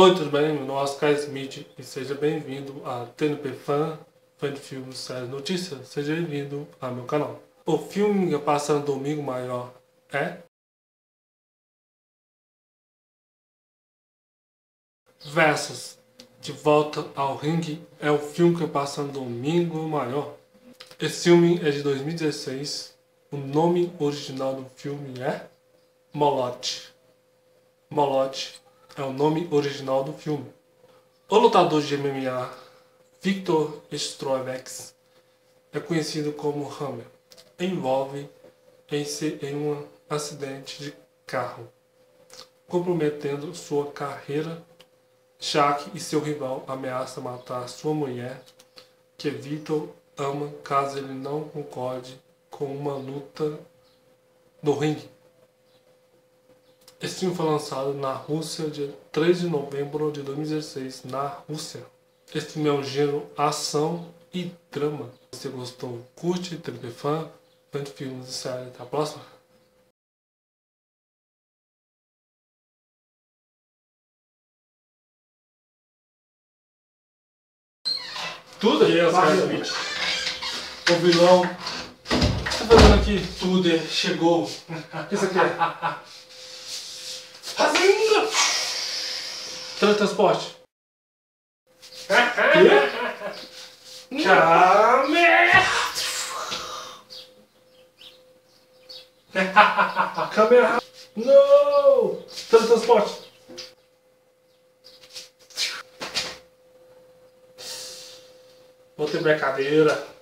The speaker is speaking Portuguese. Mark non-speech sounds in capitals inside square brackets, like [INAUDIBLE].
Oi, tudo bem? Meu nome é Oscar Smith e seja bem-vindo a TNP Fan, fã de filmes, séries, notícias. Seja bem-vindo ao meu canal. O filme que passa no domingo maior é... Versus, De Volta ao Ringue é o filme que passa no domingo maior. Esse filme é de 2016. O nome original do filme é Molote. Molote é o nome original do filme. O lutador de MMA Victor Strovex é conhecido como Hammer. Envolve em, se, em um acidente de carro, comprometendo sua carreira. Shaq e seu rival ameaçam matar sua mulher, que Victor ama caso ele não concorde com uma luta no ringue. Esse filme foi lançado na Rússia dia 3 de novembro de 2016, na Rússia. Esse filme é um gênero ação e drama. Se você gostou, curte, TV fã, de filmes e séries. Até a próxima. Tudo? Smith. O vilão. O que você tá fazendo aqui? Tudo chegou. O que você quer? Teletransporte. [LAUGHS] Câmera! Câmera. Não! Teletransporte. Vou ter brincadeira.